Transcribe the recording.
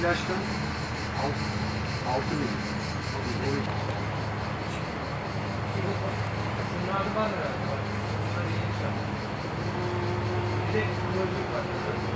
ilaçtan 6 milyon. Bunlar var herhalde. Bir de kullanıcı var.